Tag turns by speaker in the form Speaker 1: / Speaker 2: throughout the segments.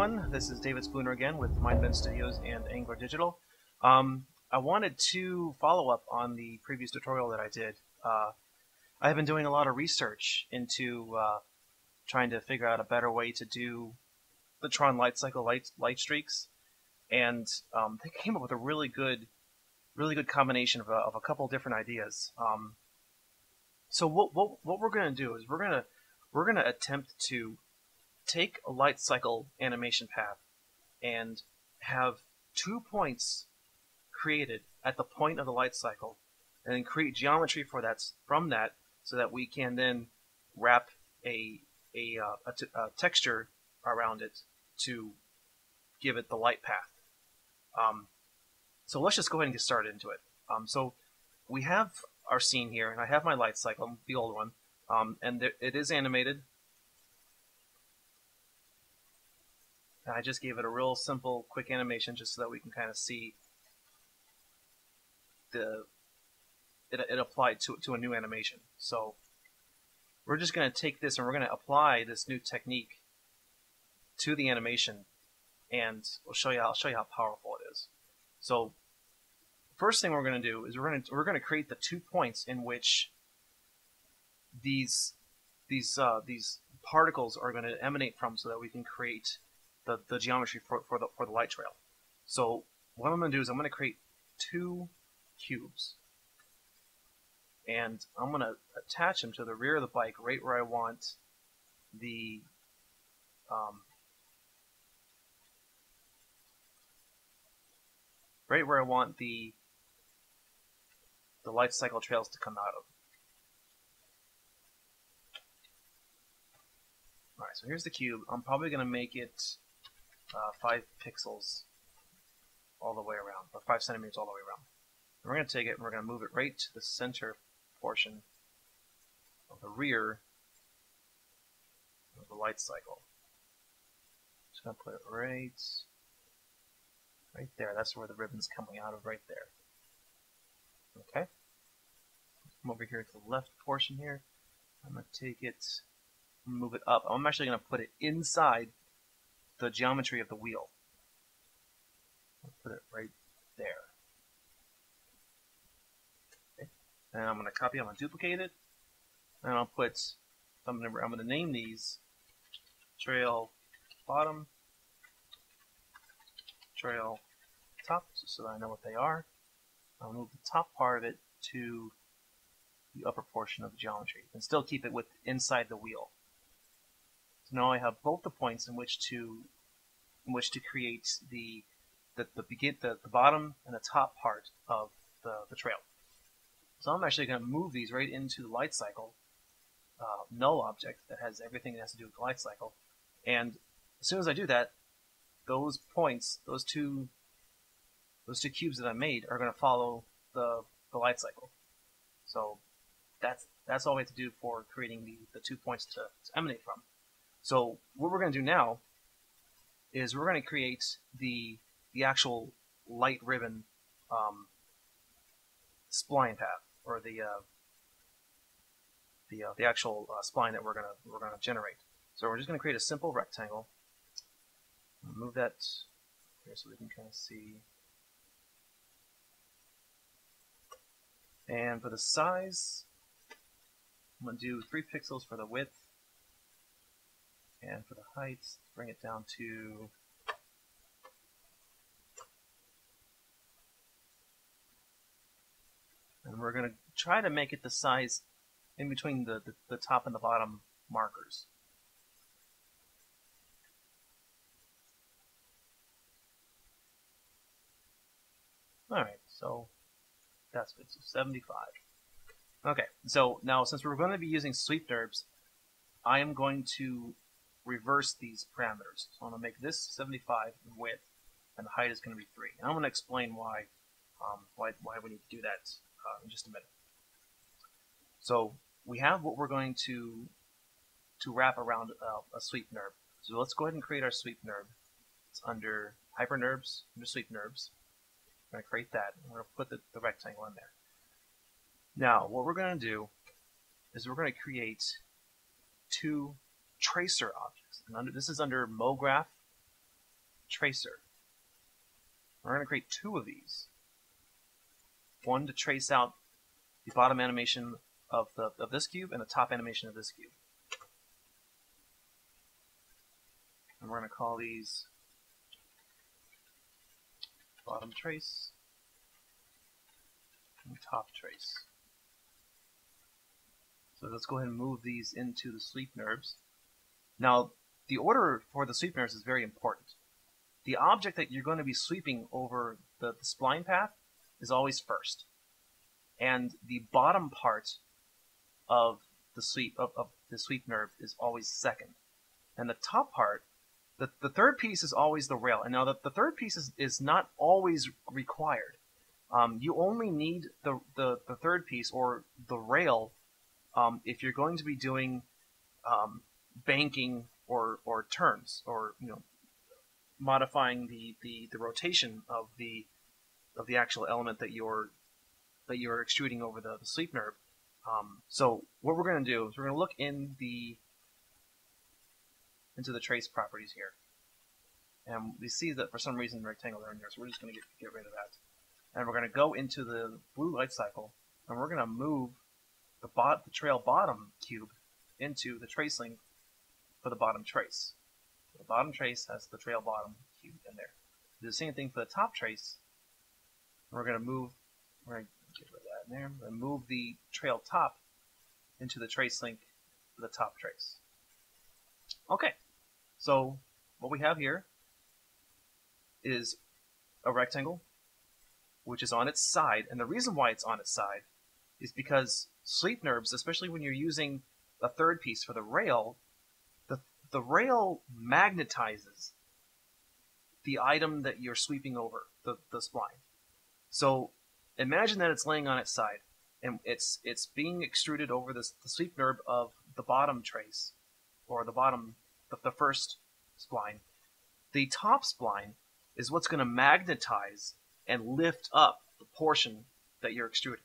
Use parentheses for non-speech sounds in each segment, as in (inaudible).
Speaker 1: everyone. This is David Spooner again with Mindbend Studios and Angler Digital. Um, I wanted to follow up on the previous tutorial that I did. Uh, I have been doing a lot of research into uh, trying to figure out a better way to do the Tron light cycle light, light streaks, and um, they came up with a really good, really good combination of a, of a couple different ideas. Um, so what, what, what we're going to do is we're going to we're going to attempt to take a light cycle animation path and have two points created at the point of the light cycle and then create geometry for that from that so that we can then wrap a a, uh, a, texture around it to give it the light path. Um, so let's just go ahead and get started into it. Um, so we have our scene here, and I have my light cycle, the old one, um, and there, it is animated. I just gave it a real simple, quick animation just so that we can kind of see the it, it applied to, to a new animation. So we're just going to take this and we're going to apply this new technique to the animation and we'll show you I'll show you how powerful it is. So first thing we're going to do is we're going to we're going to create the two points in which these these uh, these particles are going to emanate from so that we can create the, the geometry for, for the for the light trail. So what I'm going to do is I'm going to create two cubes and I'm going to attach them to the rear of the bike right where I want the um, right where I want the the light cycle trails to come out of. Alright, so here's the cube. I'm probably going to make it uh, 5 pixels all the way around, or 5 centimeters all the way around. And we're going to take it and we're going to move it right to the center portion of the rear of the light cycle. Just going to put it right, right there. That's where the ribbon's coming out of right there. Okay. Come over here to the left portion here. I'm going to take it, move it up. I'm actually going to put it inside the geometry of the wheel. I'll put it right there. And I'm going to copy, I'm going to duplicate it, and I'll put, I'm going to, I'm going to name these trail bottom, trail top, so that I know what they are. I'll move the top part of it to the upper portion of the geometry, and still keep it with inside the wheel. So now I have both the points in which to in which to create the the the begin the, the bottom and the top part of the, the trail. So I'm actually going to move these right into the light cycle uh, null object that has everything that has to do with the light cycle. And as soon as I do that, those points, those two, those two cubes that I made are going to follow the, the light cycle. So that's that's all we have to do for creating the, the two points to, to emanate from. So what we're going to do now is we're going to create the the actual light ribbon um, spline path or the uh, the uh, the actual uh, spline that we're gonna we're gonna generate. So we're just gonna create a simple rectangle. Move that here so we can kind of see. And for the size, I'm gonna do three pixels for the width, and for the height, bring it down to and we're going to try to make it the size in between the, the, the top and the bottom markers. Alright, so that's good. So 75. Okay, so now since we're going to be using sweep NURBS, I am going to reverse these parameters. So I'm going to make this 75 in width, and the height is going to be 3. And I'm going to explain why, um, why, why we need to do that uh, in just a minute. So we have what we're going to to wrap around uh, a sweep NURB. So let's go ahead and create our sweep NURB. It's under Hyper NURBS, under sweep NURBS. We're going to create that. We're going to put the, the rectangle in there. Now, what we're going to do is we're going to create two tracer objects. And under, this is under MoGraph tracer. We're going to create two of these. One to trace out the bottom animation of, the, of this cube and the top animation of this cube. And we're going to call these bottom trace and top trace. So let's go ahead and move these into the sweep NURBS. Now, the order for the sweep NURBS is very important. The object that you're going to be sweeping over the, the spline path is always first. And the bottom part of the sweep of, of the sweep NURB is always second. And the top part, the, the third piece is always the rail. And now the, the third piece is, is not always required. Um, you only need the, the, the third piece or the rail um, if you're going to be doing um, banking or, or turns or you know modifying the, the, the rotation of the of the actual element that you're that you're extruding over the, the sweep NURB. Um, so what we're going to do is we're going to look in the into the trace properties here, and we see that for some reason the rectangle are in here, so we're just going to get, rid of that. And we're going to go into the blue light cycle, and we're going to move the, bot, the trail bottom cube into the trace link for the bottom trace. The bottom trace has the trail bottom cube in there. Do the same thing for the top trace. We're going to move, we're going to get rid of that in there. We're going to move the trail top into the trace link for the top trace. Okay, so what we have here is a rectangle which is on its side, and the reason why it's on its side is because sweep NURBS, especially when you're using a third piece for the rail, the, rail magnetizes the item that you're sweeping over, the, the spline. So imagine that it's laying on its side, and it's it's being extruded over this, the sweep NURB of the bottom trace, or the bottom, the, the first spline. The top spline is what's going to magnetize and lift up the portion that you're extruding.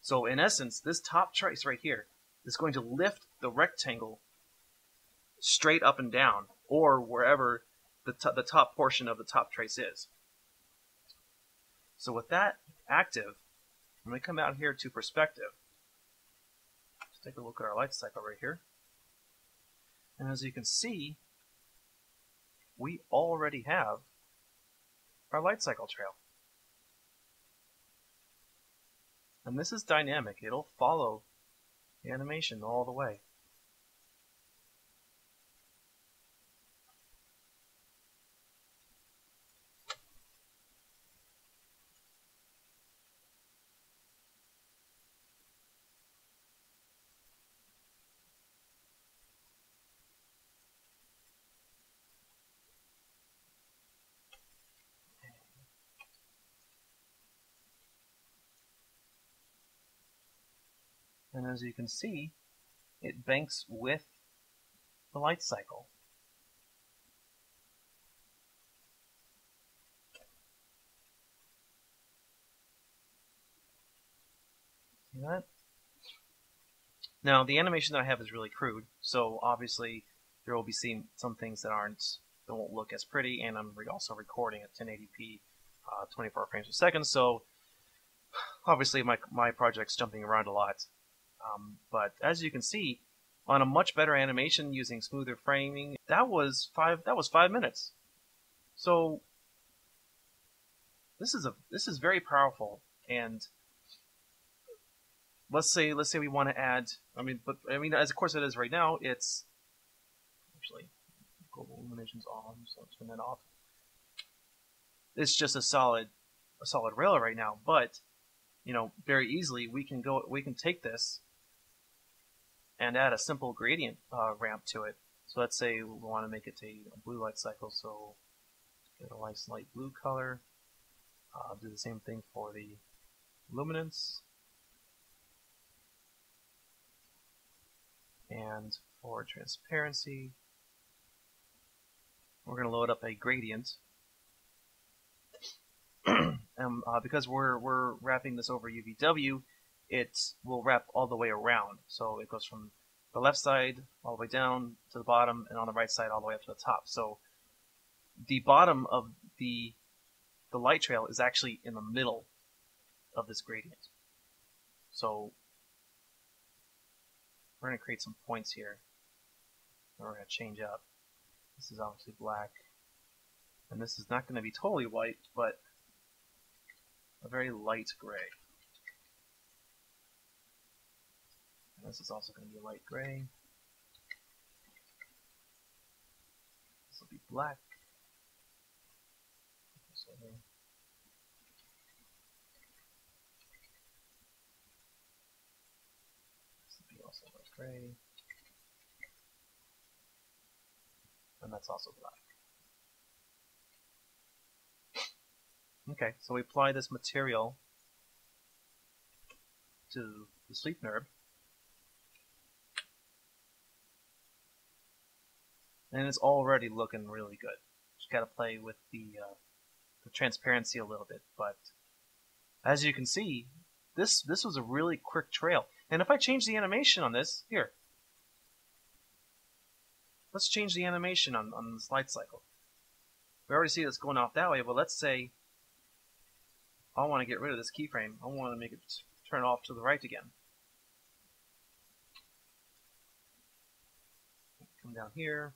Speaker 1: So in essence, this top trace right here is going to lift the rectangle straight up and down, or wherever the, the top portion of the top trace is. So with that active, I'm going to come out here to perspective. Let's take a look at our light cycle right here. And as you can see, we already have our light cycle trail. And this is dynamic. It'll follow the animation all the way. And as you can see, it banks with the light cycle. See that? Now, the animation that I have is really crude, so obviously there will be some, things that aren't, that won't look as pretty, and I'm also recording at 1080p, uh, 24 frames per second, so obviously my, my project's jumping around a lot. Um, but as you can see, on a much better animation using smoother framing, that was five. That was five minutes. So this is a this is very powerful. And let's say let's say we want to add. I mean, but I mean, as of course it is right now. It's actually global illumination's on, so I'll turn that off. It's just a solid a solid rail right now, but you know, very easily we can go we can take this and add a simple gradient uh, ramp to it. So let's say we want to make it a, blue light cycle, so get a nice light blue color. Uh, do the same thing for the luminance. And for transparency, we're going to load up a gradient. and (clears throat) uh, because we're, we're wrapping this over UVW, it will wrap all the way around. So it goes from the left side all the way down to the bottom, and on the right side all the way up to the top. So the bottom of the the light trail is actually in the middle of this gradient. So we're going to create some points here. And we're going to change up. This is obviously black. And this is not going to be totally white, but a very light gray. And this is also going to be light gray. This will be black. This. Will be also light gray. And that's also black. Okay, so we apply this material to the sweep NURB. And it's already looking really good. Just gotta play with the, uh, the transparency a little bit, but as you can see, this this was a really quick trail. And if I change the animation on this, here, let's change the animation on, on this light cycle. We already see it's going off that way, but let's say I want to get rid of this keyframe. I want to make it turn off to the right again. Come down here.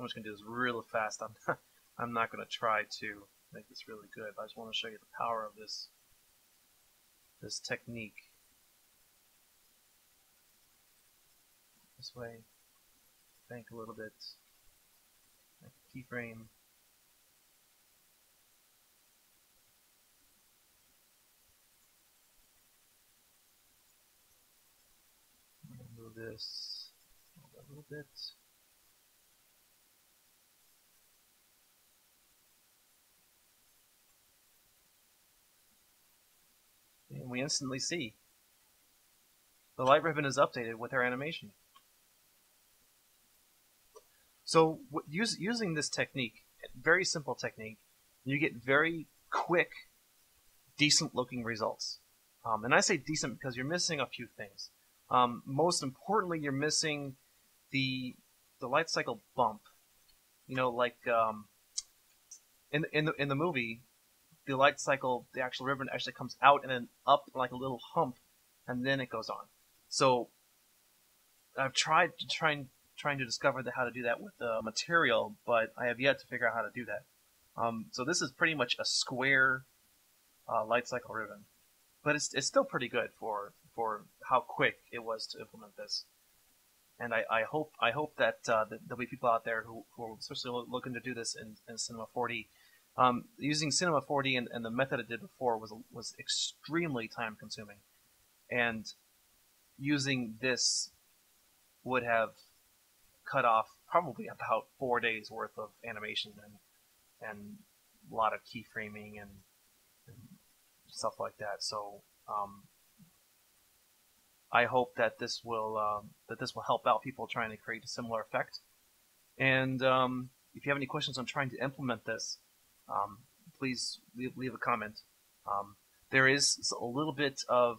Speaker 1: I'm just going to do this really fast. I'm, (laughs) I'm not going to try to make this really good, but I just want to show you the power of this, this technique. This way, bank a little bit, make a keyframe. Move this a little bit. And instantly see the light ribbon is updated with our animation. So use, using this technique, very simple technique, you get very quick, decent looking results. Um, and I say decent because you're missing a few things. Um, most importantly, you're missing the the light cycle bump. You know, like um, in in the in the movie, the light cycle, the actual ribbon actually comes out and then up like a little hump, and then it goes on. So I've tried to trying trying to discover the, how to do that with the material, but I have yet to figure out how to do that. Um, so this is pretty much a square uh, light cycle ribbon, but it's it's still pretty good for for how quick it was to implement this. And I, I hope I hope that, uh, that there'll be people out there who, who are especially looking to do this in, in Cinema 4D. Um, using Cinema 4D and, and, the method it did before was was extremely time consuming, and using this would have cut off probably about four days worth of animation and and a lot of keyframing and, and stuff like that. So um, I hope that this will um, that this will help out people trying to create a similar effect. And um, if you have any questions on trying to implement this, um, please leave, leave, a comment. Um, there is a little bit of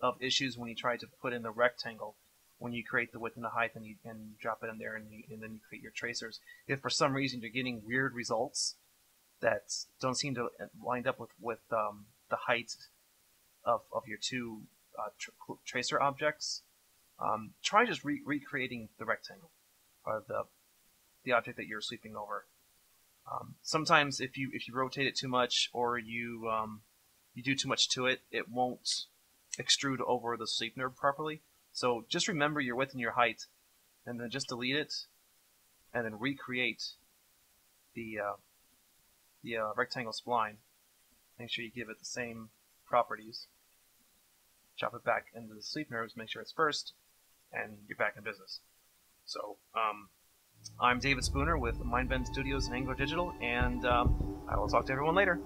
Speaker 1: of issues when you try to put in the rectangle when you create the width and the height and you and drop it in there and, you, and then you create your tracers. If for some reason you're getting weird results that don't seem to line up with with um, the height of, of your two uh, tr tracer objects, um, try just re recreating the rectangle or the the object that you're sweeping over. Um, sometimes if you if you rotate it too much or you um, you do too much to it, it won't extrude over the sweep NURB properly. So just remember your width and your height, and then just delete it, and then recreate the uh, the uh, rectangle spline. Make sure you give it the same properties chop it back into the sweep NURBS. make sure it's first, and you're back in business. So, um, I'm David Spooner with Mindbend Studios and Angler Digital, and um, I will talk to everyone later.